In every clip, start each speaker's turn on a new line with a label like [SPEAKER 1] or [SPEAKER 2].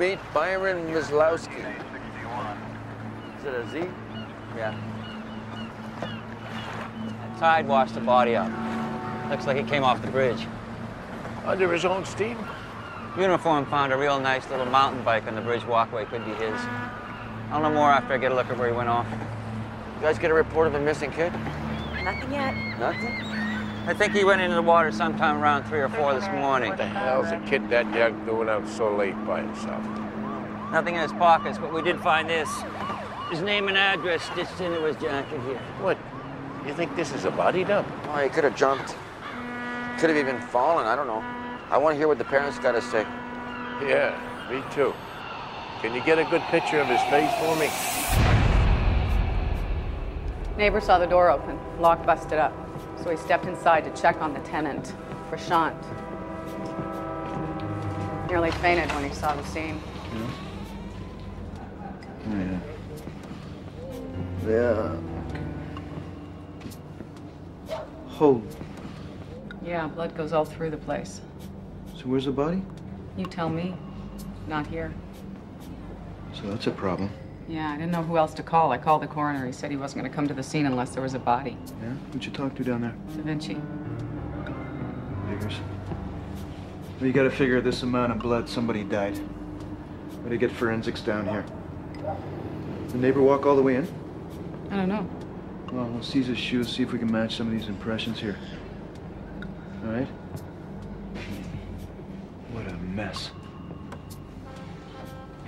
[SPEAKER 1] meet Byron Mislowski. Is it a Z? Yeah.
[SPEAKER 2] Tide washed the body up. Looks like he came off the bridge.
[SPEAKER 3] Under his own steam?
[SPEAKER 2] Uniform found a real nice little mountain bike on the bridge walkway. Could be his. I'll know more after I get a look at where he went off.
[SPEAKER 1] You guys get a report of a missing kid?
[SPEAKER 4] Nothing yet.
[SPEAKER 1] Nothing?
[SPEAKER 2] I think he went into the water sometime around 3 or 4 this morning.
[SPEAKER 3] What the hell's a kid that young doing out so late by himself?
[SPEAKER 2] Nothing in his pockets, but we did find this. His name and address stitched into his jacket here.
[SPEAKER 3] What? You think this is a body dump?
[SPEAKER 1] Oh, he could have jumped. Could have even fallen. I don't know. I want to hear what the parents got to say.
[SPEAKER 3] Yeah, me too. Can you get a good picture of his face for me?
[SPEAKER 5] Neighbor saw the door open, lock busted up. So he stepped inside to check on the tenant, Prashant. Nearly fainted when he saw the scene.
[SPEAKER 6] Yeah. Yeah. Hold.
[SPEAKER 5] Yeah, blood goes all through the place.
[SPEAKER 6] So where's the body?
[SPEAKER 5] You tell me. Not here.
[SPEAKER 6] So that's a problem.
[SPEAKER 5] Yeah, I didn't know who else to call. I called the coroner. He said he wasn't going to come to the scene unless there was a body.
[SPEAKER 6] Yeah? Who'd you talk to down there?
[SPEAKER 5] Da Vinci.
[SPEAKER 6] Figures. Well, you gotta figure this amount of blood, somebody died. Better get forensics down here. The neighbor walk all the way in?
[SPEAKER 5] I don't know.
[SPEAKER 6] Well, we'll seize his shoes, see if we can match some of these impressions here. All right? What a mess.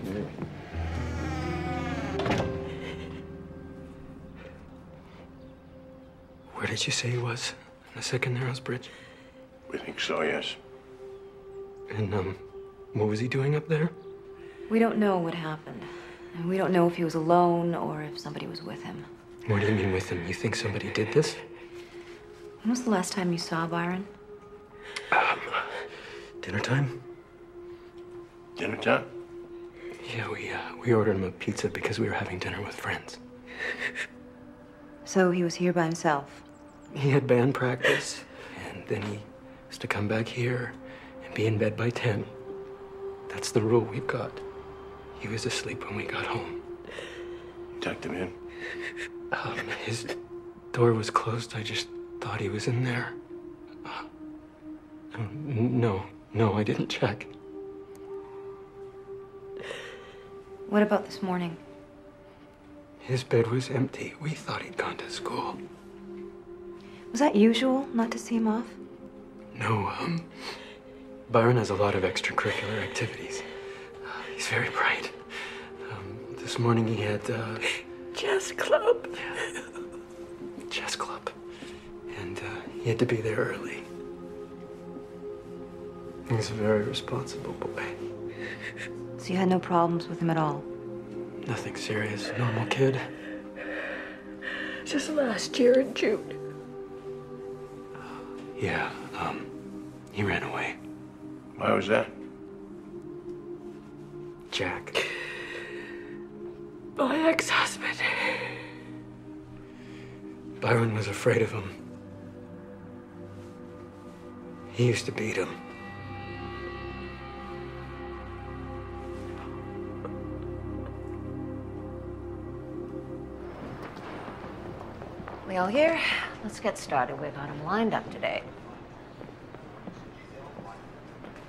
[SPEAKER 6] Okay.
[SPEAKER 7] Did you say he was? On the Second Narrows Bridge?
[SPEAKER 3] We think so, yes.
[SPEAKER 7] And, um, what was he doing up there?
[SPEAKER 4] We don't know what happened. And we don't know if he was alone or if somebody was with him.
[SPEAKER 7] What do you mean with him? You think somebody did this?
[SPEAKER 4] When was the last time you saw Byron?
[SPEAKER 7] Um, dinner time?
[SPEAKER 3] Dinner time?
[SPEAKER 7] Yeah, we, uh, we ordered him a pizza because we were having dinner with friends.
[SPEAKER 4] So he was here by himself?
[SPEAKER 7] He had band practice, and then he was to come back here and be in bed by 10. That's the rule we've got. He was asleep when we got home.
[SPEAKER 3] Tucked him in?
[SPEAKER 7] Um, his door was closed. I just thought he was in there. Uh, no, no, I didn't check.
[SPEAKER 4] What about this morning?
[SPEAKER 7] His bed was empty. We thought he'd gone to school.
[SPEAKER 4] Was that usual, not to see him off?
[SPEAKER 7] No, um, Byron has a lot of extracurricular activities. Uh, he's very bright. Um, this morning he had, uh,
[SPEAKER 4] Chess club.
[SPEAKER 7] chess club. And, uh, he had to be there early. He's a very responsible boy.
[SPEAKER 4] So you had no problems with him at all?
[SPEAKER 7] Nothing serious. Normal kid.
[SPEAKER 4] Just last year in June.
[SPEAKER 7] Yeah, um, he ran away.
[SPEAKER 3] Why was that?
[SPEAKER 7] Jack.
[SPEAKER 4] My ex-husband.
[SPEAKER 7] Byron was afraid of him. He used to beat him.
[SPEAKER 8] We all here? Let's get started. We've got him lined up today.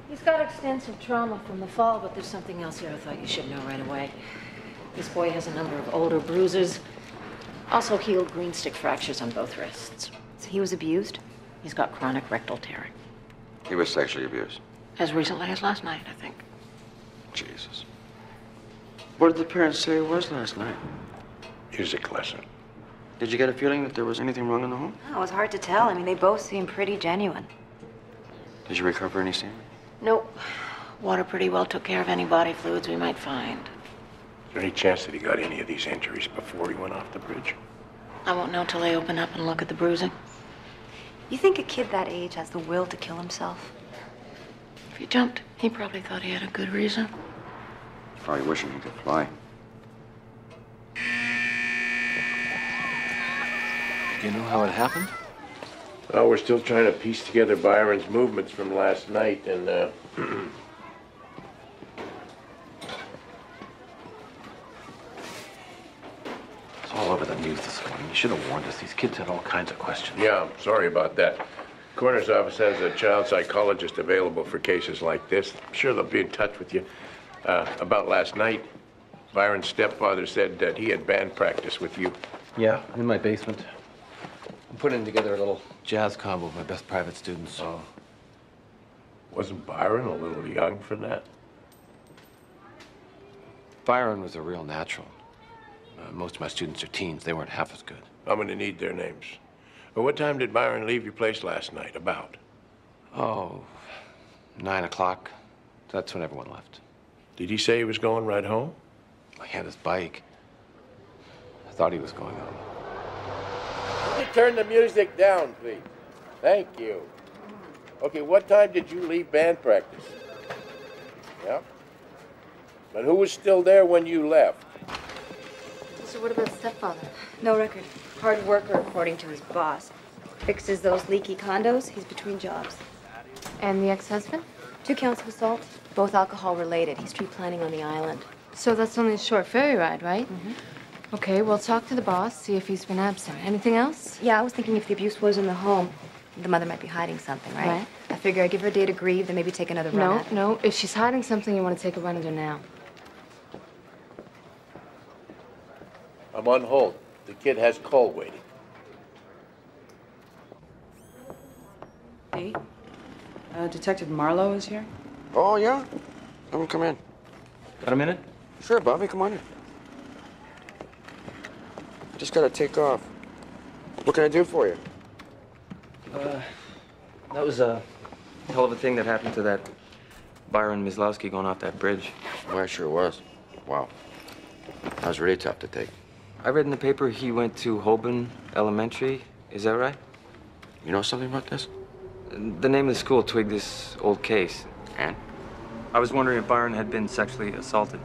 [SPEAKER 8] He's got extensive trauma from the fall, but there's something else here I thought you should know right away. This boy has a number of older bruises, also healed green stick fractures on both wrists.
[SPEAKER 4] So he was abused?
[SPEAKER 8] He's got chronic rectal tearing.
[SPEAKER 1] He was sexually abused.
[SPEAKER 8] As recently as last night, I think.
[SPEAKER 1] Jesus. What did the parents say it was last night?
[SPEAKER 3] Music lesson.
[SPEAKER 1] Did you get a feeling that there was anything wrong in the home?
[SPEAKER 4] Oh, it was hard to tell. I mean, they both seemed pretty genuine.
[SPEAKER 1] Did you recover any semen?
[SPEAKER 8] Nope. Water pretty well took care of any body fluids we might find.
[SPEAKER 3] Is there any chance that he got any of these injuries before he went off the bridge?
[SPEAKER 8] I won't know till they open up and look at the bruising.
[SPEAKER 4] You think a kid that age has the will to kill himself?
[SPEAKER 8] If he jumped, he probably thought he had a good reason.
[SPEAKER 1] Probably wishing he could fly.
[SPEAKER 9] You know how it happened?
[SPEAKER 3] Well, we're still trying to piece together Byron's movements from last night, and, uh...
[SPEAKER 9] it's all over the news this morning. You should have warned us. These kids had all kinds of questions.
[SPEAKER 3] Yeah, I'm sorry about that. Coroner's office has a child psychologist available for cases like this. I'm sure they'll be in touch with you. Uh, about last night, Byron's stepfather said that he had band practice with you.
[SPEAKER 9] Yeah, in my basement. I'm putting together a little jazz combo of my best private students.
[SPEAKER 3] Oh. Wasn't Byron a little young for that?
[SPEAKER 9] Byron was a real natural. Uh, most of my students are teens. They weren't half as good.
[SPEAKER 3] I'm gonna need their names. Well, what time did Byron leave your place last night? About?
[SPEAKER 9] Oh, nine o'clock. That's when everyone left.
[SPEAKER 3] Did he say he was going right home?
[SPEAKER 9] He had his bike. I thought he was going home.
[SPEAKER 3] Could you turn the music down, please? Thank you. Okay, what time did you leave band practice? Yeah? But who was still there when you left?
[SPEAKER 10] So what about stepfather?
[SPEAKER 4] No record. Hard worker, according to his boss. Fixes those leaky condos. He's between jobs.
[SPEAKER 10] And the ex-husband?
[SPEAKER 4] Two counts of assault, both alcohol related. He's street planning on the island.
[SPEAKER 10] So that's only a short ferry ride, right? Mm-hmm. Okay, well, talk to the boss, see if he's been absent. Anything else?
[SPEAKER 4] Yeah, I was thinking if the abuse was in the home, the mother might be hiding something, right?
[SPEAKER 10] Right.
[SPEAKER 4] I figure I give her a day to grieve, then maybe take another run
[SPEAKER 10] No,
[SPEAKER 4] at it.
[SPEAKER 10] no. If she's hiding something, you want to take a run at her now.
[SPEAKER 3] I'm on hold. The kid has call waiting.
[SPEAKER 11] Hey, uh, Detective Marlowe is here.
[SPEAKER 1] Oh, yeah? Have him come in.
[SPEAKER 9] Got a minute?
[SPEAKER 1] Sure, Bobby, come on in. Just gotta take off. What can I do for you?
[SPEAKER 12] Uh, that was a hell of a thing that happened to that Byron Mislowski going off that bridge.
[SPEAKER 1] Well, it sure was. Wow. That was really tough to take.
[SPEAKER 12] I read in the paper he went to Holborn Elementary. Is that right?
[SPEAKER 1] You know something about this?
[SPEAKER 12] The name of the school twigged this old case.
[SPEAKER 1] And?
[SPEAKER 12] I was wondering if Byron had been sexually assaulted.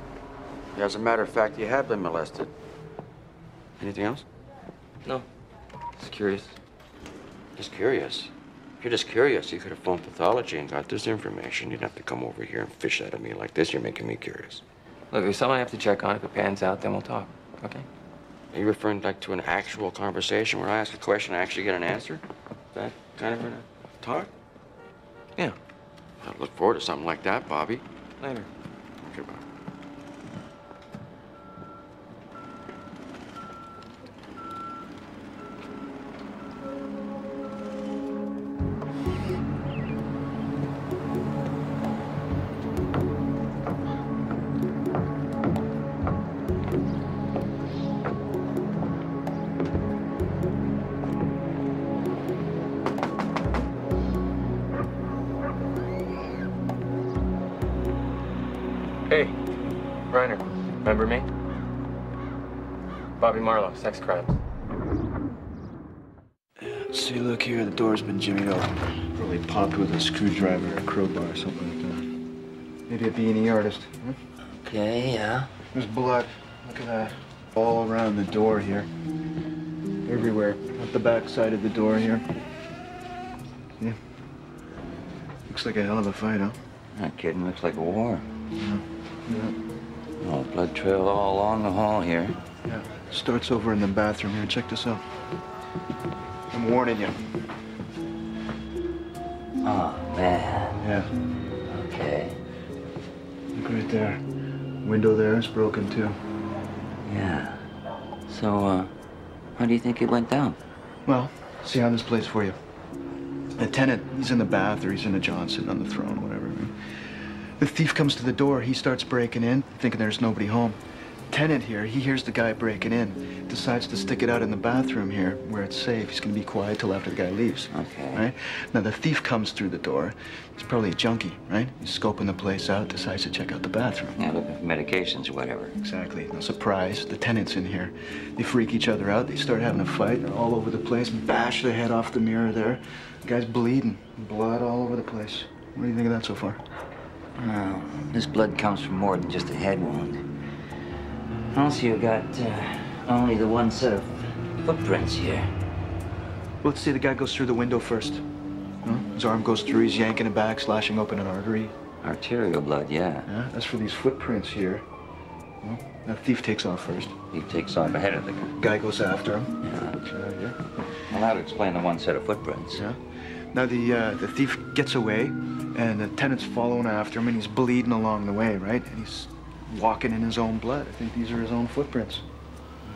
[SPEAKER 1] Yeah, As a matter of fact, he had been molested. Anything else?
[SPEAKER 12] No. Just curious.
[SPEAKER 1] Just curious. If you're just curious, you could have phoned pathology and got this information. You'd have to come over here and fish out of me like this. You're making me curious.
[SPEAKER 12] Look, if something I have to check on, if it pans out, then we'll talk. Okay?
[SPEAKER 1] Are you referring like to an actual conversation where I ask a question, I actually get an answer? That kind of a talk?
[SPEAKER 12] Yeah.
[SPEAKER 1] I look forward to something like that, Bobby.
[SPEAKER 12] Later.
[SPEAKER 1] Okay, bye.
[SPEAKER 12] Remember me? Bobby Marlowe, sex crimes.
[SPEAKER 6] See, look here, the door's been jimmied up. Probably popped with a screwdriver or a crowbar or something like that. Maybe a B&E artist. Huh?
[SPEAKER 13] Okay, yeah.
[SPEAKER 6] There's blood. Look at that. All around the door here. Everywhere. Up the back side of the door here. Yeah. Looks like a hell of a fight, huh?
[SPEAKER 13] Not kidding, looks like a war.
[SPEAKER 6] Yeah. Yeah.
[SPEAKER 13] Oh, blood trail all along the hall here.
[SPEAKER 6] Yeah. Starts over in the bathroom here. Check this out. I'm warning you.
[SPEAKER 13] Oh, man.
[SPEAKER 6] Yeah.
[SPEAKER 13] Okay.
[SPEAKER 6] Look right there. Window there is broken too.
[SPEAKER 13] Yeah. So, uh, how do you think it went down?
[SPEAKER 6] Well, see how this plays for you. The tenant, he's in the bath or he's in a Johnson on the throne. The thief comes to the door. He starts breaking in, thinking there's nobody home. Tenant here, he hears the guy breaking in, decides to stick it out in the bathroom here where it's safe. He's going to be quiet till after the guy leaves.
[SPEAKER 13] Okay.
[SPEAKER 6] Right? Now, the thief comes through the door. He's probably a junkie, right? He's scoping the place out, decides to check out the bathroom.
[SPEAKER 13] Yeah, looking for medications or whatever.
[SPEAKER 6] Exactly. No surprise. The tenant's in here. They freak each other out. They start having a fight. They're all over the place. Bash the head off the mirror there. The guy's bleeding. Blood all over the place. What do you think of that so far?
[SPEAKER 13] Well, this blood comes from more than just a head wound. Also, you got uh, only the one set of footprints here.
[SPEAKER 6] Let's see. The guy goes through the window first. His arm goes through. He's yanking it back, slashing open an artery.
[SPEAKER 13] Arterial blood, yeah.
[SPEAKER 6] Yeah. As for these footprints here, Well, the thief takes off first.
[SPEAKER 13] He takes off ahead of the guy.
[SPEAKER 6] Guy goes after him.
[SPEAKER 13] Yeah. Well, that'll explain the one set of footprints.
[SPEAKER 6] Yeah. Now the uh, the thief gets away, and the tenant's following after him, and he's bleeding along the way, right? And he's walking in his own blood. I think these are his own footprints.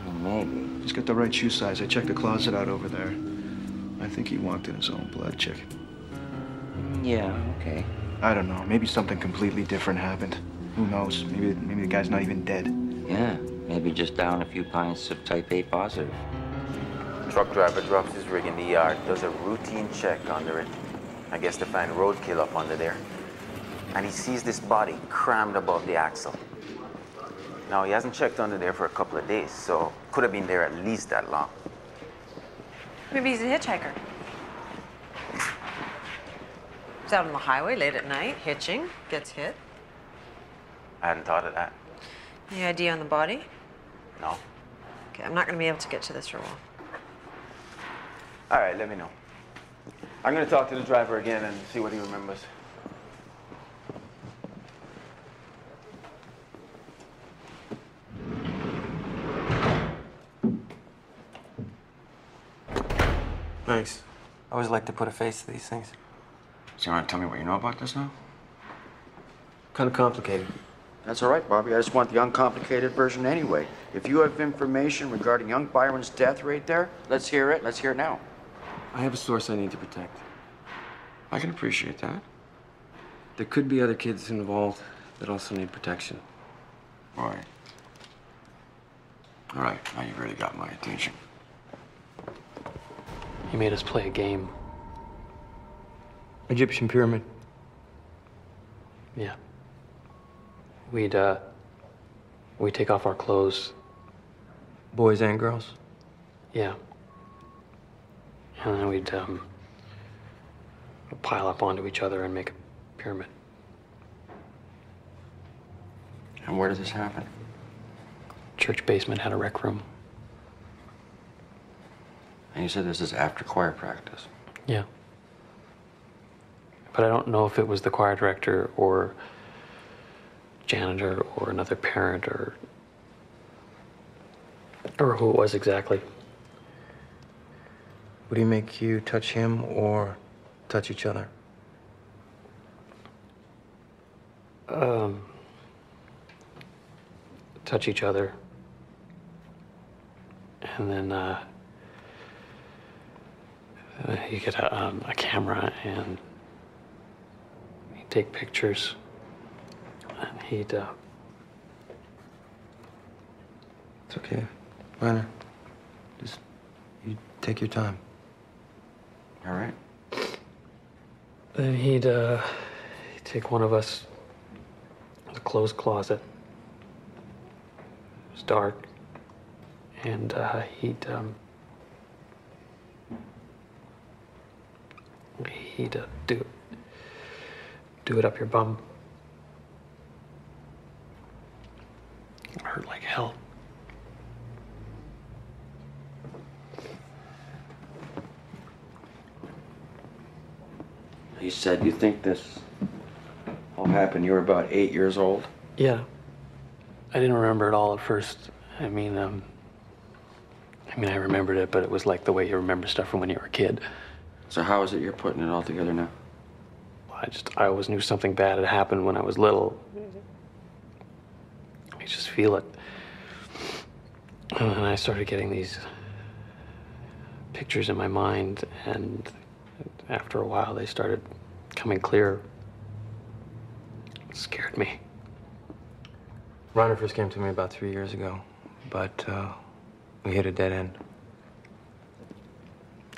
[SPEAKER 13] Well, maybe.
[SPEAKER 6] He's got the right shoe size. I checked the closet out over there. I think he walked in his own blood. Check it.
[SPEAKER 13] Yeah, okay.
[SPEAKER 6] I don't know. Maybe something completely different happened. Who knows? Maybe maybe the guy's not even dead.
[SPEAKER 13] Yeah, maybe just down a few pints of type A positive.
[SPEAKER 14] Truck driver drops his rig in the yard, does a routine check under it. I guess to find roadkill up under there. And he sees this body crammed above the axle. Now, he hasn't checked under there for a couple of days, so could have been there at least that long.
[SPEAKER 15] Maybe he's a hitchhiker. He's out on the highway late at night, hitching, gets hit.
[SPEAKER 14] I hadn't thought of that.
[SPEAKER 15] Any idea on the body?
[SPEAKER 14] No.
[SPEAKER 15] Okay, I'm not going to be able to get to this for a while.
[SPEAKER 14] All right, let me know. I'm gonna talk to the driver again and see what he remembers.
[SPEAKER 12] Thanks. I always like to put a face to these things.
[SPEAKER 1] So you want to tell me what you know about this now?
[SPEAKER 12] Kind of complicated.
[SPEAKER 1] That's all right, Bobby. I just want the uncomplicated version anyway. If you have information regarding young Byron's death rate there, let's hear it. Let's hear it now.
[SPEAKER 12] I have a source I need to protect.
[SPEAKER 1] I can appreciate that.
[SPEAKER 12] There could be other kids involved that also need protection.
[SPEAKER 1] All right. All right, now you've really got my attention.
[SPEAKER 16] He made us play a game. Egyptian pyramid. Yeah. We'd, uh, we'd take off our clothes.
[SPEAKER 12] Boys and girls?
[SPEAKER 16] Yeah. And then we'd, um, pile up onto each other and make a pyramid.
[SPEAKER 1] And where did this happen?
[SPEAKER 16] Church basement had a rec room.
[SPEAKER 1] And you said this is after choir practice.
[SPEAKER 16] Yeah. But I don't know if it was the choir director or janitor or another parent or or who it was exactly.
[SPEAKER 12] Would he make you touch him or touch each other?
[SPEAKER 16] Um, touch each other. And then uh, uh, you get a, um, a camera and he'd take pictures. And he'd. Uh,
[SPEAKER 12] It's okay. Reiner. Just, you take your time.
[SPEAKER 1] All right.
[SPEAKER 16] Then he'd, uh, he'd take one of us to the clothes closet. It was dark. And uh, he'd, um, he'd uh, do, do it up your bum. It hurt like hell.
[SPEAKER 1] You said you think this all happened. You were about eight years old.
[SPEAKER 16] Yeah. I didn't remember it all at first. I mean, um, I mean, I remembered it, but it was like the way you remember stuff from when you were a kid.
[SPEAKER 1] So how is it you're putting it all together now?
[SPEAKER 16] I just, I always knew something bad had happened when I was little. I just feel it. And then I started getting these pictures in my mind, and after a while, they started coming clear. It scared me.
[SPEAKER 12] Reiner first came to me about three years ago, but uh, we hit a dead end.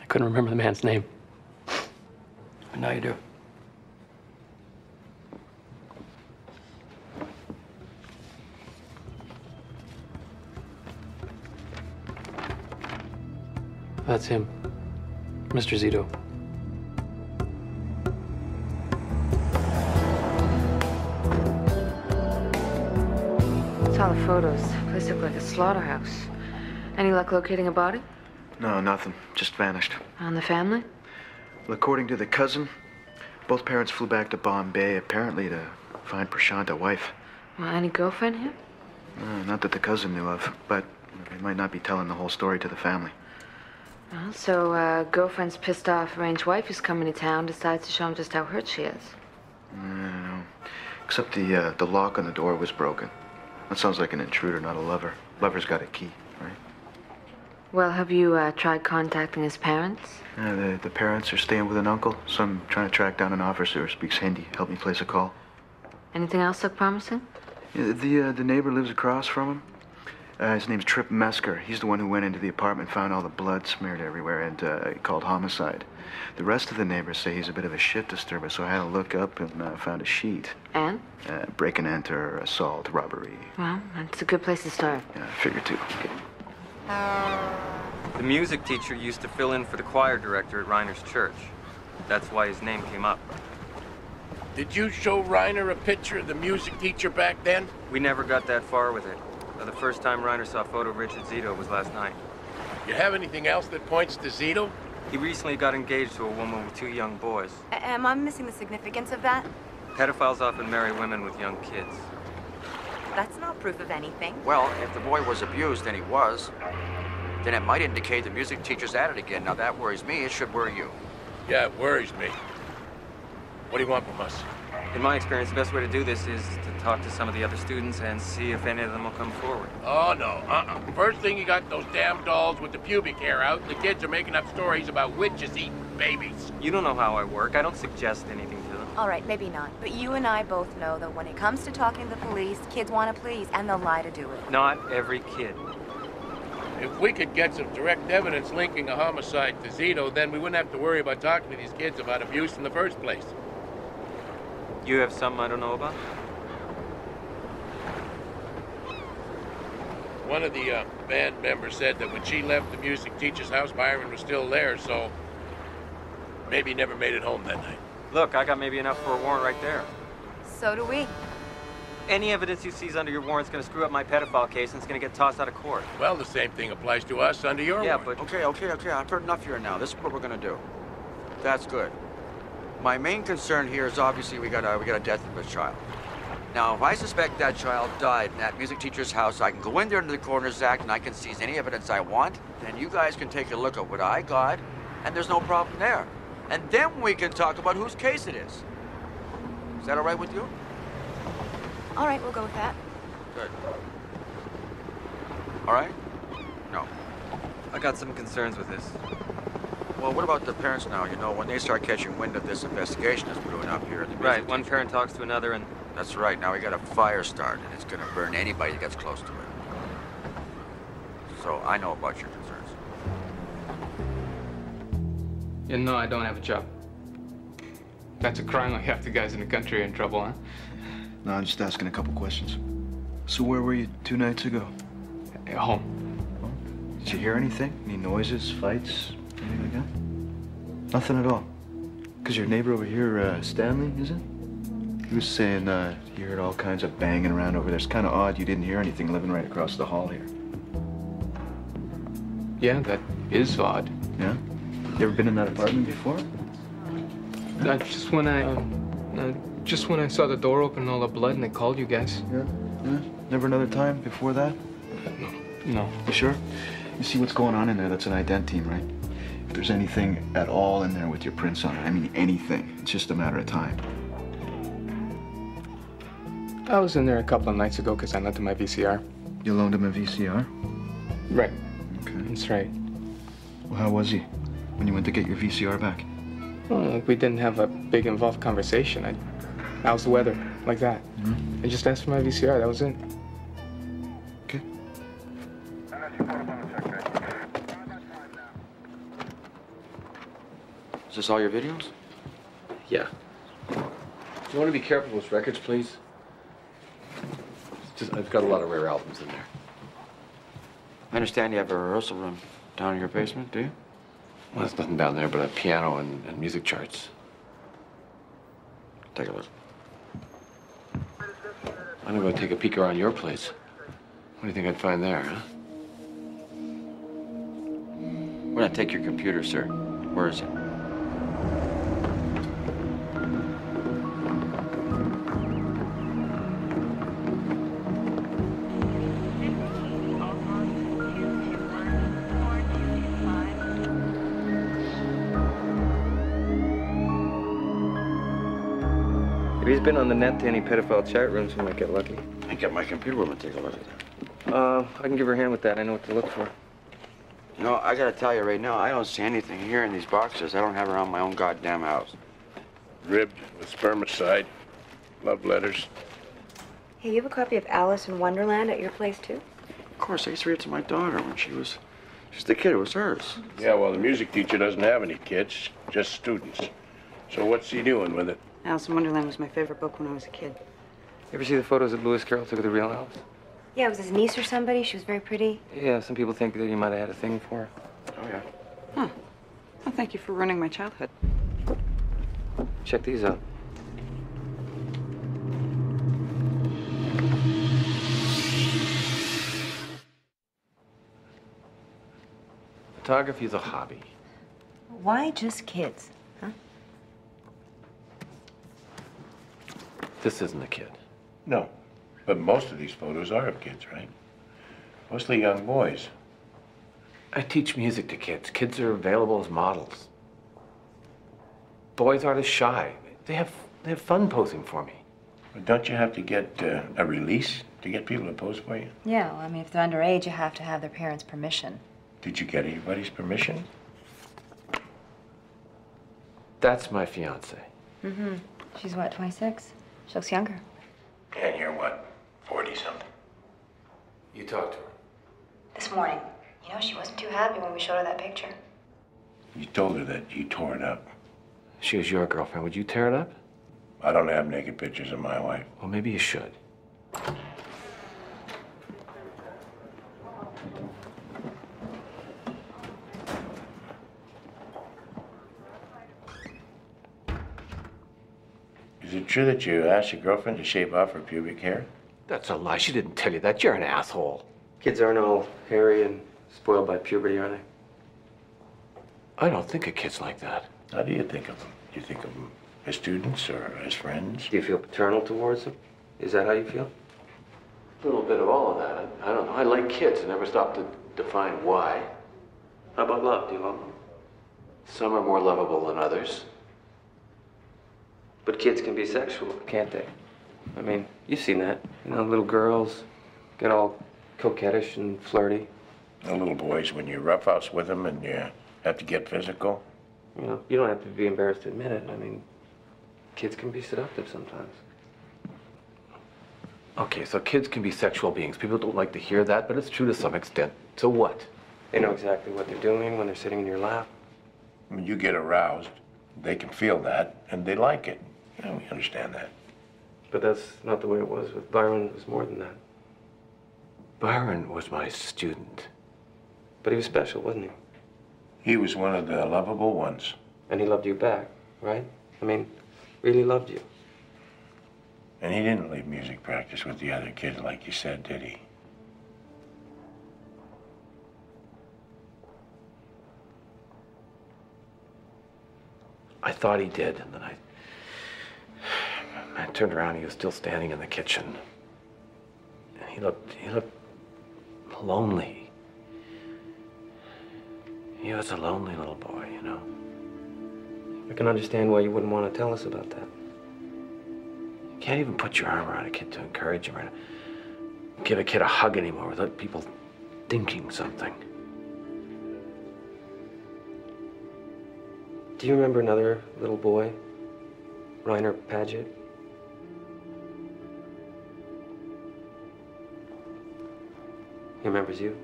[SPEAKER 16] I couldn't remember the man's name.
[SPEAKER 1] But now you do.
[SPEAKER 16] That's him, Mr. Zito.
[SPEAKER 10] The photos. Place looked like a slaughterhouse. Any luck locating a body?
[SPEAKER 6] No, nothing. Just vanished.
[SPEAKER 10] On the family?
[SPEAKER 6] Well, according to the cousin, both parents flew back to Bombay, apparently to find Prashant a wife.
[SPEAKER 10] Well, any girlfriend here?
[SPEAKER 6] Uh, not that the cousin knew of, but they might not be telling the whole story to the family.
[SPEAKER 10] Well, so uh, girlfriend's pissed off arranged wife who's coming to town decides to show him just how hurt she is.
[SPEAKER 6] No. Except the uh, the lock on the door was broken. That sounds like an intruder, not a lover. Lover's got a key, right?
[SPEAKER 10] Well, have you uh, tried contacting his parents?
[SPEAKER 6] Uh, the, the parents are staying with an uncle, so I'm trying to track down an officer who speaks Hindi. Help me place a call.
[SPEAKER 10] Anything else look promising?
[SPEAKER 6] Yeah, the uh, the neighbor lives across from him. Uh, his name's Trip Mesker. He's the one who went into the apartment, found all the blood smeared everywhere, and uh, called homicide. The rest of the neighbors say he's a bit of a shit disturber, so I had to look up and uh, found a sheet.
[SPEAKER 10] And?
[SPEAKER 6] Uh, break and enter, assault, robbery.
[SPEAKER 10] Well, that's a good place to start.
[SPEAKER 6] Yeah, I figure too.
[SPEAKER 12] The music teacher used to fill in for the choir director at Reiner's church. That's why his name came up.
[SPEAKER 3] Did you show Reiner a picture of the music teacher back then?
[SPEAKER 12] We never got that far with it. The first time Reiner saw a photo of Richard Zito was last night.
[SPEAKER 3] You have anything else that points to Zito?
[SPEAKER 12] He recently got engaged to a woman with two young boys.
[SPEAKER 17] A- Am I missing the significance of that?
[SPEAKER 12] Pedophiles often marry women with young kids.
[SPEAKER 17] That's not proof of anything.
[SPEAKER 1] Well, if the boy was abused, and he was, then it might indicate the music teacher's at it again. Now, that worries me. It should worry you.
[SPEAKER 3] Yeah, it worries me. What do you want from us?
[SPEAKER 12] In my experience, the best way to do this is to talk to some of the other students and see if any of them will come forward.
[SPEAKER 3] Oh, no. Uh-uh. First thing, you got those damn dolls with the pubic hair out, the kids are making up stories about witches eating babies.
[SPEAKER 12] You don't know how I work. I don't suggest anything to them.
[SPEAKER 17] All right, maybe not. But you and I both know that when it comes to talking to the police, kids want to please, and they'll lie to do it.
[SPEAKER 12] Not every kid.
[SPEAKER 3] If we could get some direct evidence linking a homicide to Zito, then we wouldn't have to worry about talking to these kids about abuse in the first place.
[SPEAKER 12] You have some I don't know about?
[SPEAKER 3] One of the uh, band members said that when she left the music teacher's house, Byron was still there, so maybe he never made it home that night.
[SPEAKER 12] Look, I got maybe enough for a warrant right there.
[SPEAKER 17] So do we.
[SPEAKER 12] Any evidence you seize under your warrant's gonna screw up my pedophile case and it's gonna get tossed out of court.
[SPEAKER 3] Well, the same thing applies to us under your
[SPEAKER 12] Yeah,
[SPEAKER 3] warrant.
[SPEAKER 12] but
[SPEAKER 1] Okay, okay, okay. I've heard enough here now. This is what we're gonna do. That's good. My main concern here is obviously we got a we got a death of a child. Now, if I suspect that child died in that music teacher's house, I can go in there into the coroner's act and I can seize any evidence I want. Then you guys can take a look at what I got, and there's no problem there. And then we can talk about whose case it is. Is that all right with you?
[SPEAKER 17] All right, we'll go with that.
[SPEAKER 1] Good. All right? No.
[SPEAKER 12] I got some concerns with this.
[SPEAKER 1] Well, what about the parents now? You know, when they start catching wind of this investigation that's brewing up here at the
[SPEAKER 12] Right, one parent talks to another and
[SPEAKER 1] That's right. Now we got a fire start, and it's going to burn anybody that gets close to it. So I know about your concerns.
[SPEAKER 7] Yeah, no, I don't have a job. That's a crime like half the guys in the country are in trouble, huh?
[SPEAKER 6] No, I'm just asking a couple questions. So where were you two nights ago?
[SPEAKER 7] At home.
[SPEAKER 6] Did you hear anything? Any noises, fights, anything like that? Nothing at all. Because your neighbor over here, uh, Stanley, is it? He was saying uh, he heard all kinds of banging around over there. It's kind of odd you didn't hear anything living right across the hall here.
[SPEAKER 7] Yeah, that is odd.
[SPEAKER 6] Yeah? You ever been in that apartment before?
[SPEAKER 7] Uh, just when I, uh, just when I saw the door open and all the blood, and they called you guys.
[SPEAKER 6] Yeah, yeah. Never another time before that?
[SPEAKER 7] No.
[SPEAKER 6] You sure? You see what's going on in there? That's an ident team, right? There's anything at all in there with your prints on it, I mean anything, it's just a matter of time.
[SPEAKER 7] I was in there a couple of nights ago because I lent him my VCR.
[SPEAKER 6] You loaned him a VCR?
[SPEAKER 7] Right.
[SPEAKER 6] Okay.
[SPEAKER 7] That's right.
[SPEAKER 6] Well, how was he when you went to get your VCR back?
[SPEAKER 7] Well, we didn't have a big involved conversation. I, how's the weather? Like that. Mm-hmm. I just asked for my VCR. That was it.
[SPEAKER 1] Is this all your videos?
[SPEAKER 12] Yeah.
[SPEAKER 9] Do you want to be careful with records, please? Just, I've got a lot of rare albums in there.
[SPEAKER 1] I understand you have a rehearsal room down in your basement, do you?
[SPEAKER 9] Well, there's nothing down there but a piano and, and music charts.
[SPEAKER 1] Take a look.
[SPEAKER 9] I'm gonna go take a peek around your place. What do you think I'd find there, huh?
[SPEAKER 1] We're gonna take your computer, sir. Where is it?
[SPEAKER 12] Been on the net to any pedophile chat rooms. We might get lucky.
[SPEAKER 1] I get my computer woman to take a look at that.
[SPEAKER 12] Uh, I can give her a hand with that. I know what to look for.
[SPEAKER 1] You know, I gotta tell you right now, I don't see anything here in these boxes. I don't have around my own goddamn house.
[SPEAKER 3] Ribbed with spermicide, love letters.
[SPEAKER 4] Hey, you have a copy of Alice in Wonderland at your place, too?
[SPEAKER 1] Of course, I used to read it to my daughter when she was just a kid. It was hers.
[SPEAKER 3] Yeah, well, the music teacher doesn't have any kids, just students. So what's he doing with it?
[SPEAKER 11] Alice in Wonderland was my favorite book when I was a kid.
[SPEAKER 12] You ever see the photos that Lewis Carroll took of the real Alice?
[SPEAKER 4] Yeah, it was his niece or somebody. She was very pretty.
[SPEAKER 12] Yeah, some people think that he might have had a thing for her.
[SPEAKER 1] Oh, yeah.
[SPEAKER 11] Huh. Well, thank you for ruining my childhood.
[SPEAKER 12] Check these out.
[SPEAKER 9] Photography is a hobby.
[SPEAKER 4] Why just kids?
[SPEAKER 9] This isn't a kid.
[SPEAKER 3] No, but most of these photos are of kids, right? Mostly young boys.
[SPEAKER 9] I teach music to kids. Kids are available as models. Boys aren't as shy. They have they have fun posing for me.
[SPEAKER 3] But don't you have to get uh, a release to get people to pose for you?
[SPEAKER 4] Yeah, well, I mean, if they're underage, you have to have their parents' permission.
[SPEAKER 3] Did you get anybody's permission?
[SPEAKER 9] That's my fiance.
[SPEAKER 4] Mm-hmm. She's what, 26? She looks younger.
[SPEAKER 3] And you're what, 40 something?
[SPEAKER 9] You talked to her.
[SPEAKER 4] This morning. You know, she wasn't too happy when we showed her that picture.
[SPEAKER 3] You told her that you tore it up.
[SPEAKER 9] She was your girlfriend. Would you tear it up?
[SPEAKER 3] I don't have naked pictures of my wife.
[SPEAKER 9] Well, maybe you should.
[SPEAKER 3] True that you asked your girlfriend to shave off her pubic hair?
[SPEAKER 9] That's a lie. She didn't tell you that. You're an asshole.
[SPEAKER 12] Kids aren't all hairy and spoiled by puberty, are they?
[SPEAKER 9] I don't think of kids like that.
[SPEAKER 3] How do you think of them? Do you think of them as students or as friends?
[SPEAKER 12] Do you feel paternal towards them? Is that how you feel?
[SPEAKER 9] A little bit of all of that. I, I don't know. I like kids. I never stop to define why.
[SPEAKER 12] How about love? Do you love them?
[SPEAKER 9] Some are more lovable than others.
[SPEAKER 12] But kids can be sexual, can't they? I mean, you've seen that. You know, little girls get all coquettish and flirty.
[SPEAKER 3] The little boys, when you roughhouse with them and you have to get physical.
[SPEAKER 12] You know, you don't have to be embarrassed to admit it. I mean, kids can be seductive sometimes.
[SPEAKER 9] Okay, so kids can be sexual beings. People don't like to hear that, but it's true to some extent. So what?
[SPEAKER 12] They know exactly what they're doing when they're sitting in your lap.
[SPEAKER 3] When you get aroused, they can feel that and they like it. Yeah, we understand that.
[SPEAKER 12] But that's not the way it was with Byron. It was more than that.
[SPEAKER 9] Byron was my student.
[SPEAKER 12] But he was special, wasn't he?
[SPEAKER 3] He was one of the lovable ones.
[SPEAKER 12] And he loved you back, right? I mean, really loved you.
[SPEAKER 3] And he didn't leave music practice with the other kids like you said, did he?
[SPEAKER 9] I thought he did, and then I. I turned around. He was still standing in the kitchen. And he looked. He looked lonely. He was a lonely little boy, you know.
[SPEAKER 12] I can understand why you wouldn't want to tell us about that.
[SPEAKER 9] You can't even put your arm around a kid to encourage him or give a kid a hug anymore without people thinking something.
[SPEAKER 12] Do you remember another little boy? Reiner Paget? He remembers you?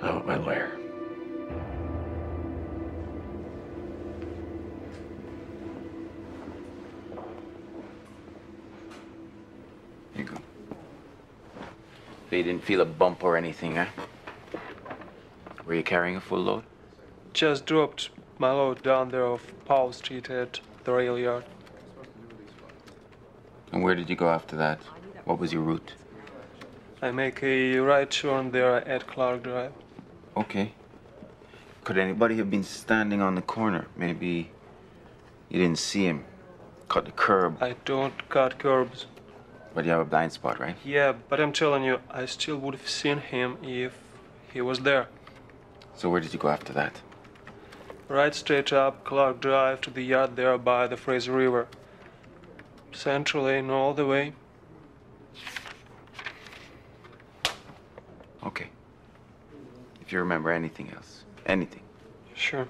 [SPEAKER 9] I want my lawyer.
[SPEAKER 14] You go. So you didn't feel a bump or anything, huh? Were you carrying a full load?
[SPEAKER 18] Just dropped my load down there off Powell Street at the rail yard.
[SPEAKER 14] And where did you go after that? What was your route?
[SPEAKER 18] I make a right turn there at Clark Drive.
[SPEAKER 14] Okay. Could anybody have been standing on the corner? Maybe you didn't see him. Cut the curb.
[SPEAKER 18] I don't cut curbs.
[SPEAKER 14] But you have a blind spot, right?
[SPEAKER 18] Yeah, but I'm telling you, I still would have seen him if he was there.
[SPEAKER 14] So where did you go after that?
[SPEAKER 18] right straight up Clark Drive to the yard there by the Fraser River. Central Lane all the way.
[SPEAKER 14] Okay. If you remember anything else, anything.
[SPEAKER 18] Sure.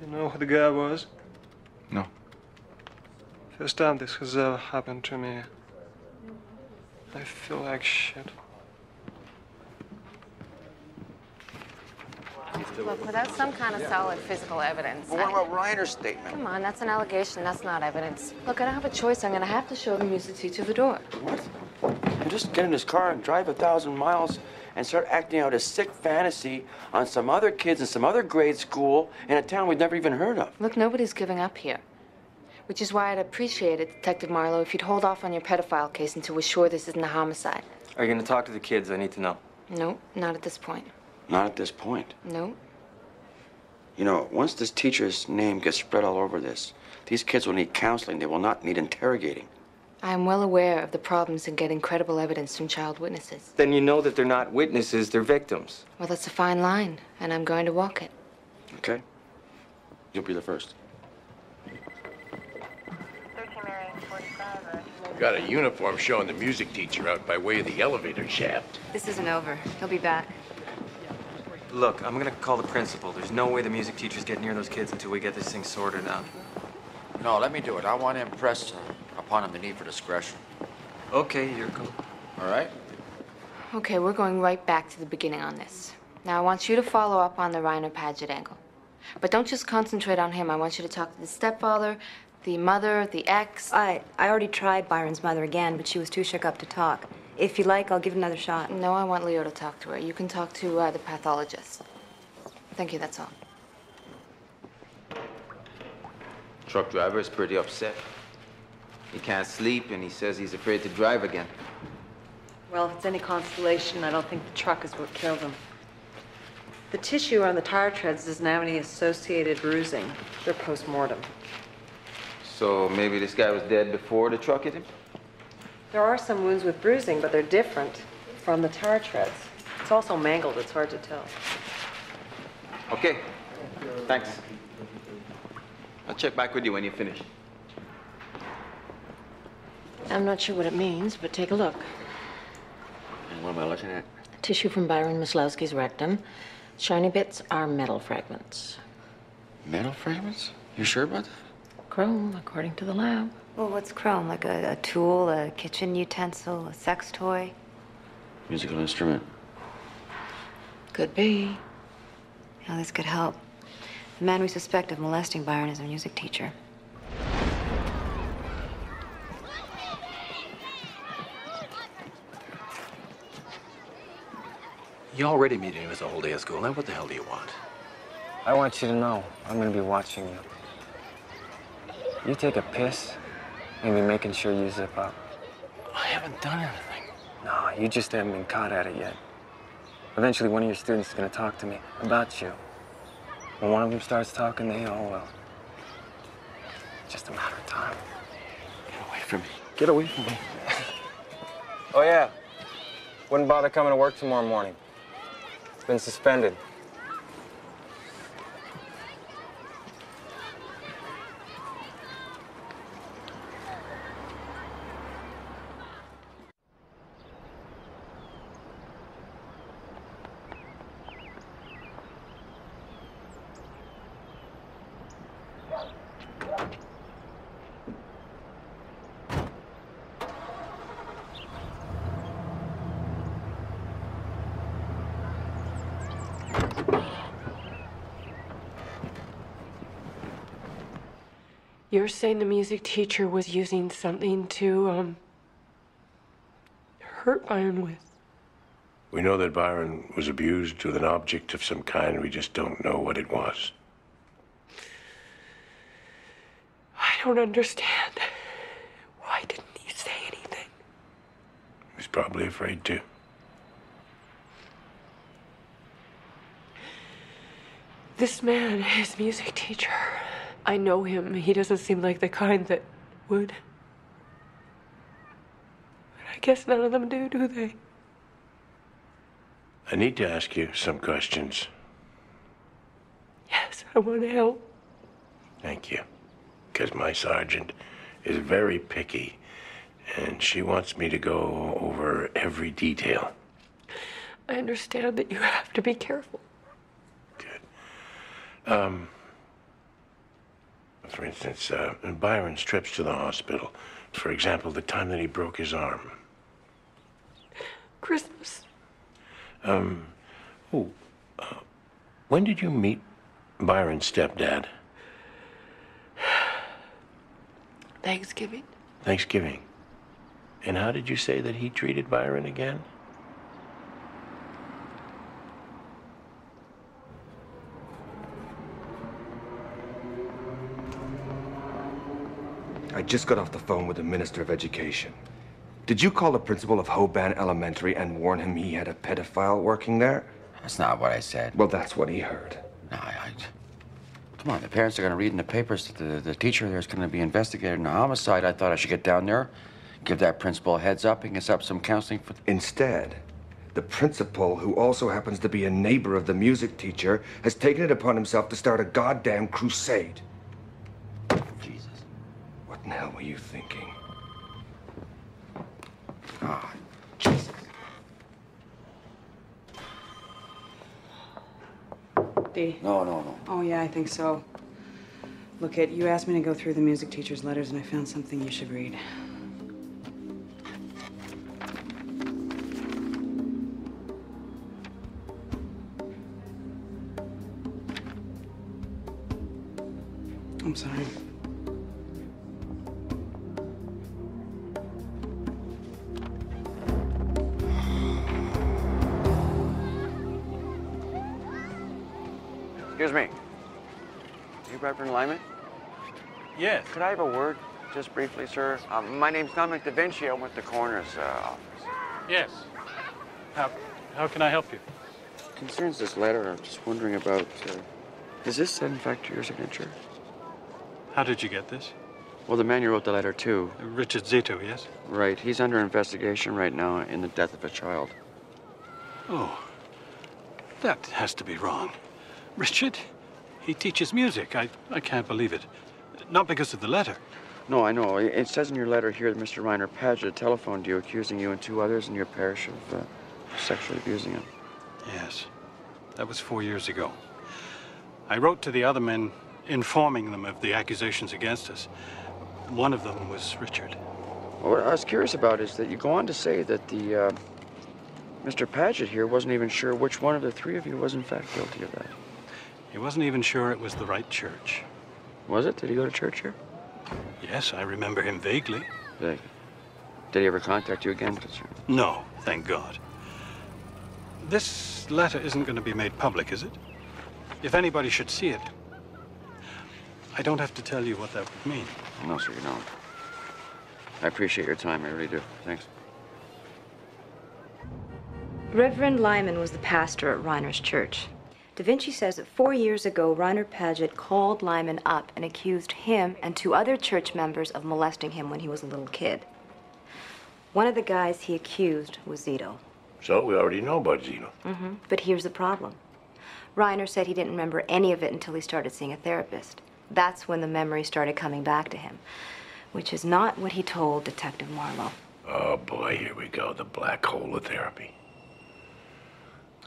[SPEAKER 18] You know who the guy was?
[SPEAKER 14] No.
[SPEAKER 18] First time this has ever happened to me. I feel like shit.
[SPEAKER 10] Look, without some kind of solid physical evidence.
[SPEAKER 1] But what about Reiner's statement?
[SPEAKER 10] Come on, that's an allegation. That's not evidence. Look, I don't have a choice. I'm going to have to show the music teacher the door.
[SPEAKER 1] He'll just get in his car and drive a thousand miles and start acting out a sick fantasy on some other kids in some other grade school in a town we've never even heard of.
[SPEAKER 10] Look, nobody's giving up here. Which is why I'd appreciate it, Detective Marlowe, if you'd hold off on your pedophile case until we're sure this isn't a homicide.
[SPEAKER 12] Are you going to talk to the kids? I need to know.
[SPEAKER 10] No, not at this point.
[SPEAKER 1] Not at this point.
[SPEAKER 10] No.
[SPEAKER 1] You know, once this teacher's name gets spread all over this, these kids will need counseling. They will not need interrogating.
[SPEAKER 10] I am well aware of the problems in getting credible evidence from child witnesses.
[SPEAKER 12] Then you know that they're not witnesses, they're victims.
[SPEAKER 10] Well, that's a fine line, and I'm going to walk it.
[SPEAKER 1] Okay? You'll be the first.
[SPEAKER 3] Got a uniform showing the music teacher out by way of the elevator shaft.
[SPEAKER 4] This isn't over. He'll be back.
[SPEAKER 12] Look, I'm gonna call the principal. There's no way the music teachers get near those kids until we get this thing sorted out.
[SPEAKER 1] No, let me do it. I want to impress uh, upon him the need for discretion.
[SPEAKER 12] Okay, you're cool.
[SPEAKER 1] All right?
[SPEAKER 10] Okay, we're going right back to the beginning on this. Now, I want you to follow up on the Reiner Paget angle. But don't just concentrate on him. I want you to talk to the stepfather, the mother, the ex.
[SPEAKER 4] I, I already tried Byron's mother again, but she was too shook up to talk. If you like, I'll give it another shot.
[SPEAKER 10] No, I want Leo to talk to her. You can talk to uh, the pathologist. Thank you, that's all.
[SPEAKER 14] Truck driver is pretty upset. He can't sleep and he says he's afraid to drive again.
[SPEAKER 15] Well, if it's any consolation, I don't think the truck is what killed him. The tissue on the tire treads doesn't have any associated bruising. They're post-mortem.
[SPEAKER 14] So maybe this guy was dead before the truck hit him?
[SPEAKER 15] There are some wounds with bruising, but they're different from the tire treads. It's also mangled. It's hard to tell.
[SPEAKER 14] Okay. Thanks. I'll check back with you when you finish.
[SPEAKER 8] I'm not sure what it means, but take a look.
[SPEAKER 1] And what am I looking at?
[SPEAKER 8] Tissue from Byron Maslowski's rectum. Shiny bits are metal fragments.
[SPEAKER 1] Metal fragments? You sure about that?
[SPEAKER 8] Chrome, according to the lab.
[SPEAKER 4] Well, what's chrome? Like a, a tool, a kitchen utensil, a sex toy?
[SPEAKER 1] Musical instrument.
[SPEAKER 8] Could be.
[SPEAKER 4] Yeah, this could help. The man we suspect of molesting Byron is a music teacher.
[SPEAKER 9] You already meeting us the whole day of school. Now what the hell do you want?
[SPEAKER 12] I want you to know I'm gonna be watching you. You take a piss, be making sure you zip up.
[SPEAKER 9] I haven't done anything.
[SPEAKER 12] No, you just haven't been caught at it yet. Eventually, one of your students is gonna talk to me about you. When one of them starts talking, they all will. Just a matter of time.
[SPEAKER 1] Get away from me.
[SPEAKER 12] Get away from me. oh, yeah. Wouldn't bother coming to work tomorrow morning. Been suspended.
[SPEAKER 19] You're saying the music teacher was using something to, um, hurt Byron with?
[SPEAKER 3] We know that Byron was abused with an object of some kind. We just don't know what it was.
[SPEAKER 19] I don't understand. Why didn't he say anything?
[SPEAKER 3] He was probably afraid to.
[SPEAKER 19] This man, his music teacher, I know him. He doesn't seem like the kind that would. But I guess none of them do, do they?
[SPEAKER 3] I need to ask you some questions.
[SPEAKER 19] Yes, I want to help.
[SPEAKER 3] Thank you. Because my sergeant is very picky, and she wants me to go over every detail.
[SPEAKER 19] I understand that you have to be careful. Good.
[SPEAKER 3] Um, for instance, uh, Byron's trips to the hospital. For example, the time that he broke his arm.
[SPEAKER 19] Christmas.
[SPEAKER 3] Um, oh, uh, when did you meet Byron's stepdad?
[SPEAKER 19] Thanksgiving.
[SPEAKER 3] Thanksgiving. And how did you say that he treated Byron again?
[SPEAKER 20] I just got off the phone with the Minister of Education. Did you call the principal of Hoban Elementary and warn him he had a pedophile working there?
[SPEAKER 1] That's not what I said.
[SPEAKER 20] Well, that's what he heard.
[SPEAKER 1] No, I, I, come on, the parents are going to read in the papers that the, the teacher there's going to be investigated in a homicide. I thought I should get down there, give that principal a heads up, and get up some counseling for.
[SPEAKER 20] Instead, the principal, who also happens to be a neighbor of the music teacher, has taken it upon himself to start a goddamn crusade.
[SPEAKER 1] Jesus.
[SPEAKER 20] What in the hell were you thinking?
[SPEAKER 1] Ah, Jesus.
[SPEAKER 11] Dee.
[SPEAKER 1] No, no, no.
[SPEAKER 11] Oh, yeah, I think so. Look, it. you asked me to go through the music teacher's letters, and I found something you should read. I'm sorry.
[SPEAKER 1] Reverend Lyman?
[SPEAKER 18] Yes.
[SPEAKER 1] Could I have a word, just briefly, sir? Um, my name's Dominic Da Vinci. I'm with the coroner's uh, office.
[SPEAKER 18] Yes. How, how can I help you?
[SPEAKER 1] Concerns this letter. I'm just wondering about. Uh, is this, in fact, your signature?
[SPEAKER 18] How did you get this?
[SPEAKER 1] Well, the man you wrote the letter to.
[SPEAKER 18] Richard Zito, yes?
[SPEAKER 1] Right. He's under investigation right now in the death of a child.
[SPEAKER 18] Oh, that has to be wrong. Richard? He teaches music. I, I can't believe it. Not because of the letter.
[SPEAKER 1] No, I know. It says in your letter here that Mr. Reiner Paget telephoned you, accusing you and two others in your parish of uh, sexually abusing him.
[SPEAKER 18] Yes. That was four years ago. I wrote to the other men informing them of the accusations against us. One of them was Richard.
[SPEAKER 1] Well, what I was curious about is that you go on to say that the uh, Mr. Paget here wasn't even sure which one of the three of you was in fact guilty of that.
[SPEAKER 18] He wasn't even sure it was the right church.
[SPEAKER 1] Was it? Did he go to church here?
[SPEAKER 18] Yes, I remember him vaguely.
[SPEAKER 1] Did, did he ever contact you again?
[SPEAKER 18] No, thank God. This letter isn't going to be made public, is it? If anybody should see it, I don't have to tell you what that would mean.
[SPEAKER 1] No, sir, you don't. I appreciate your time. I really do. Thanks.
[SPEAKER 4] Reverend Lyman was the pastor at Reiner's church. Da Vinci says that four years ago, Reiner Paget called Lyman up and accused him and two other church members of molesting him when he was a little kid. One of the guys he accused was Zito.
[SPEAKER 3] So we already know about Zito.
[SPEAKER 4] Mm-hmm. But here's the problem. Reiner said he didn't remember any of it until he started seeing a therapist. That's when the memory started coming back to him, which is not what he told Detective Marlowe.
[SPEAKER 3] Oh boy, here we go. The black hole of therapy.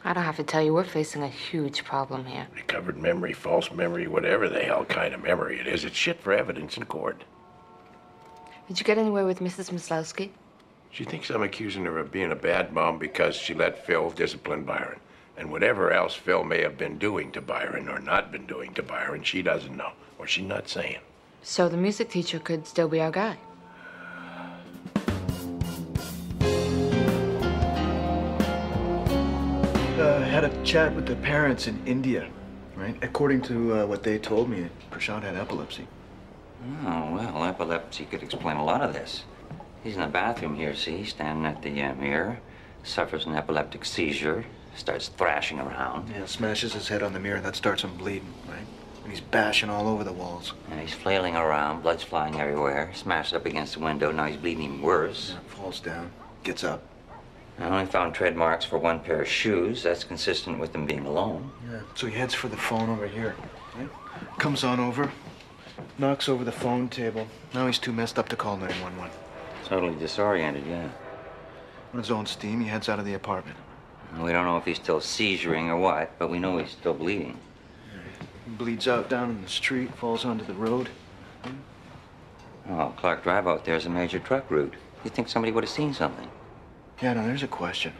[SPEAKER 10] I don't have to tell you, we're facing a huge problem here.
[SPEAKER 3] Recovered memory, false memory, whatever the hell kind of memory it is. It's shit for evidence in court.
[SPEAKER 10] Did you get anywhere with Mrs. Maslowski?
[SPEAKER 3] She thinks I'm accusing her of being a bad mom because she let Phil discipline Byron. And whatever else Phil may have been doing to Byron or not been doing to Byron, she doesn't know. Or she's not saying.
[SPEAKER 10] So the music teacher could still be our guy.
[SPEAKER 6] Had a chat with the parents in India, right? According to uh, what they told me, Prashant had epilepsy.
[SPEAKER 13] Oh, well, epilepsy could explain a lot of this. He's in the bathroom here, see, standing at the uh, mirror, suffers an epileptic seizure, starts thrashing around.
[SPEAKER 6] Yeah, smashes his head on the mirror, that starts him bleeding, right? And he's bashing all over the walls.
[SPEAKER 13] And he's flailing around, blood's flying everywhere, smashes up against the window, now he's bleeding even worse.
[SPEAKER 6] Yeah, falls down, gets up.
[SPEAKER 13] I only found tread marks for one pair of shoes. That's consistent with them being alone.
[SPEAKER 6] Yeah. So he heads for the phone over here. Right? Comes on over, knocks over the phone table. Now he's too messed up to call 911.
[SPEAKER 13] Totally disoriented, yeah.
[SPEAKER 6] On his own steam, he heads out of the apartment.
[SPEAKER 13] We don't know if he's still seizuring or what, but we know he's still bleeding.
[SPEAKER 6] He bleeds out down in the street, falls onto the road.
[SPEAKER 13] Oh, Clark Drive out there is a major truck route. You'd think somebody would have seen something.
[SPEAKER 6] Yeah, no, there's a question.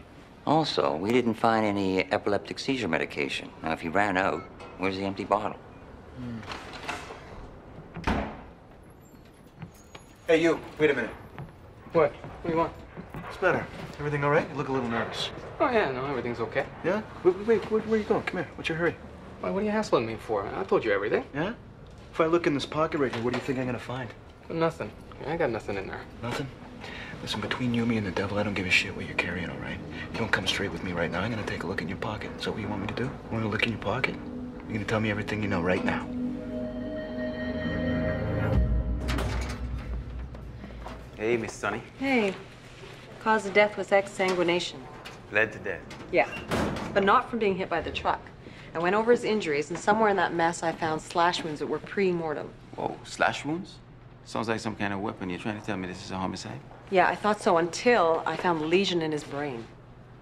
[SPEAKER 13] Also, we didn't find any epileptic seizure medication. Now, if he ran out, where's the empty bottle? Hmm.
[SPEAKER 6] Hey, you, wait a minute.
[SPEAKER 7] What? What do you want?
[SPEAKER 6] It's better. Everything all right? You look a little nervous.
[SPEAKER 7] Oh, yeah, no, everything's okay.
[SPEAKER 6] Yeah? Wait, wait, wait where, where are you going? Come here. What's your hurry?
[SPEAKER 7] Why, what are you hassling me for? I told you everything.
[SPEAKER 6] Yeah? If I look in this pocket right here, what do you think I'm gonna find?
[SPEAKER 7] Nothing. I got nothing in there.
[SPEAKER 6] Nothing? Listen, between you, me, and the devil, I don't give a shit what you're carrying, all right? You don't come straight with me right now. I'm gonna take a look in your pocket. Is that what you want me to do? You want to look in your pocket? You're gonna tell me everything you know right now.
[SPEAKER 14] Hey, Miss Sunny.
[SPEAKER 15] Hey. Cause of death was exsanguination.
[SPEAKER 14] Bled to death.
[SPEAKER 15] Yeah. But not from being hit by the truck. I went over his injuries, and somewhere in that mess I found slash wounds that were pre-mortem.
[SPEAKER 14] Whoa, slash wounds? Sounds like some kind of weapon. You're trying to tell me this is a homicide?
[SPEAKER 15] Yeah, I thought so until I found a lesion in his brain.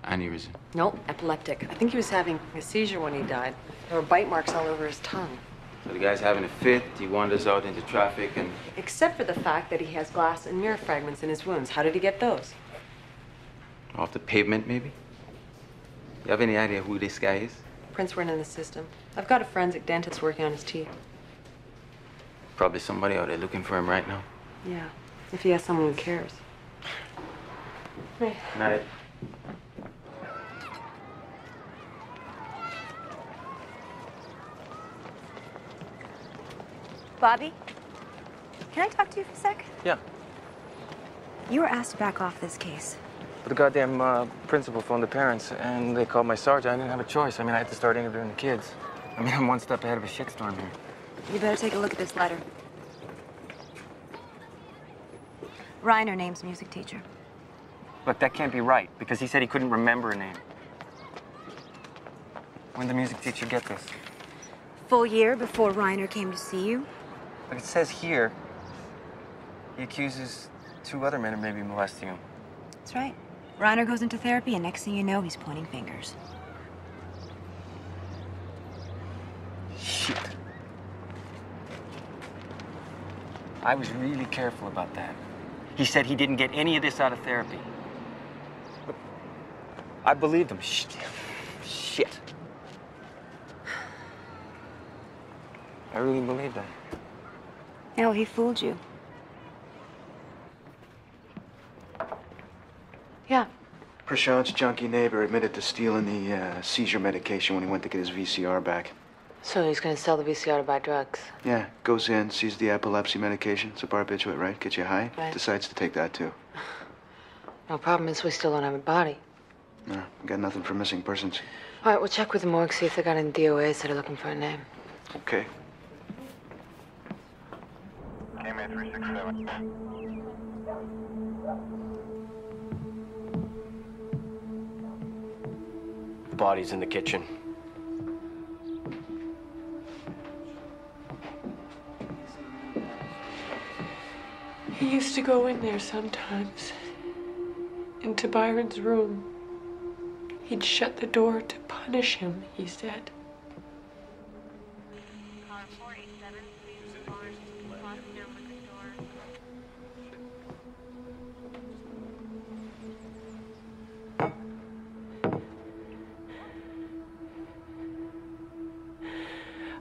[SPEAKER 14] Aneurysm.
[SPEAKER 15] Nope, epileptic. I think he was having a seizure when he died. There were bite marks all over his tongue.
[SPEAKER 14] So the guy's having a fit. He wanders out into traffic and.
[SPEAKER 15] Except for the fact that he has glass and mirror fragments in his wounds. How did he get those?
[SPEAKER 14] Off the pavement, maybe? You have any idea who this guy is?
[SPEAKER 15] Prints weren't in the system. I've got a forensic dentist working on his teeth.
[SPEAKER 14] Probably somebody out there looking for him right now.
[SPEAKER 15] Yeah, if he has someone who cares. Hey.
[SPEAKER 14] Night.
[SPEAKER 17] Bobby, can I talk to you for a sec?
[SPEAKER 12] Yeah.
[SPEAKER 17] You were asked to back off this case.
[SPEAKER 12] But the goddamn uh, principal phoned the parents, and they called my sergeant. I didn't have a choice. I mean, I had to start interviewing the kids. I mean, I'm one step ahead of a shitstorm here.
[SPEAKER 17] You better take a look at this letter. Reiner name's music teacher.
[SPEAKER 12] Look, that can't be right, because he said he couldn't remember a name. When did the music teacher get this?
[SPEAKER 17] Full year before Reiner came to see you.
[SPEAKER 12] Look, it says here he accuses two other men of maybe molesting him.
[SPEAKER 17] That's right. Reiner goes into therapy, and next thing you know, he's pointing fingers.
[SPEAKER 12] Shit. I was really careful about that. He said he didn't get any of this out of therapy. I believed him. Shit. Shit. I really believed that.
[SPEAKER 17] No, he fooled you.
[SPEAKER 10] Yeah.
[SPEAKER 6] Prashant's junkie neighbor admitted to stealing the uh, seizure medication when he went to get his VCR back.
[SPEAKER 10] So he's gonna sell the VCR to buy drugs.
[SPEAKER 6] Yeah, goes in, sees the epilepsy medication. It's a barbiturate, right? Gets you high.
[SPEAKER 10] Right.
[SPEAKER 6] Decides to take that too.
[SPEAKER 10] No problem is we still don't have a body.
[SPEAKER 6] No, got nothing for missing persons.
[SPEAKER 10] All right, we'll check with the morgue, see if they got any DOAs that are looking for a name.
[SPEAKER 6] Okay.
[SPEAKER 21] KMA 367.
[SPEAKER 9] The body's in the kitchen.
[SPEAKER 19] He used to go in there sometimes, into Byron's room. He'd shut the door to punish him, he said.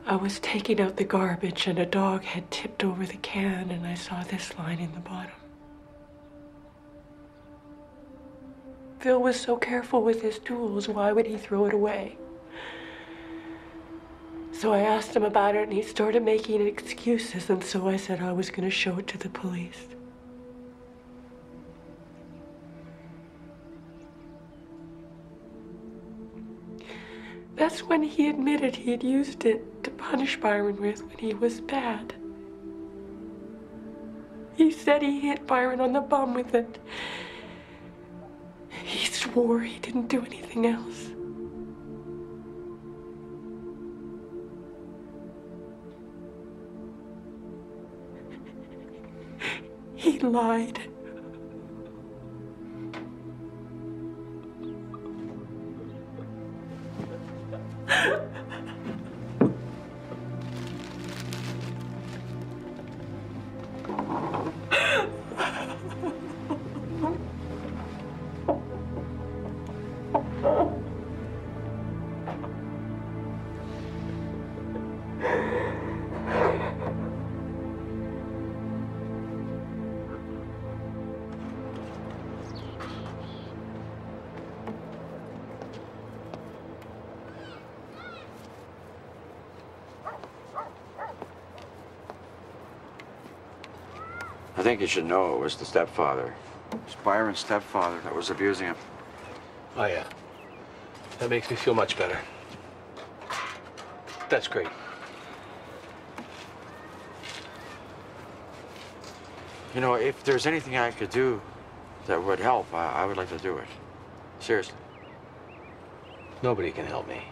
[SPEAKER 19] I was taking out the garbage and a dog had tipped over the can and I saw this line in the bottom. Phil was so careful with his tools, why would he throw it away? So I asked him about it and he started making excuses and so I said I was going to show it to the police. That's when he admitted he had used it to punish Byron with when he was bad. He said he hit Byron on the bum with it.
[SPEAKER 22] He swore he didn't do anything else. He lied.
[SPEAKER 1] I think you should know it was the stepfather. It's Byron's stepfather that was abusing him.
[SPEAKER 9] Oh, yeah. That makes me feel much better. That's great.
[SPEAKER 1] You know, if there's anything I could do that would help, I, I would like to do it. Seriously.
[SPEAKER 9] Nobody can help me.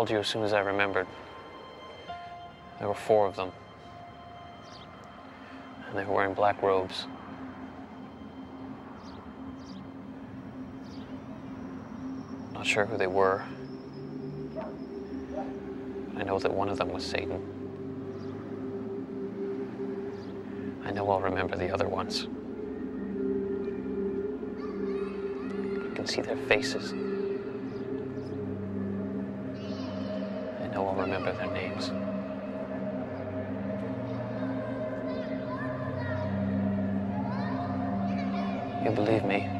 [SPEAKER 16] Called you as soon as I remembered. There were four of them. And they were wearing black robes. Not sure who they were. I know that one of them was Satan. I know I'll remember the other ones. I can see their faces. You believe me?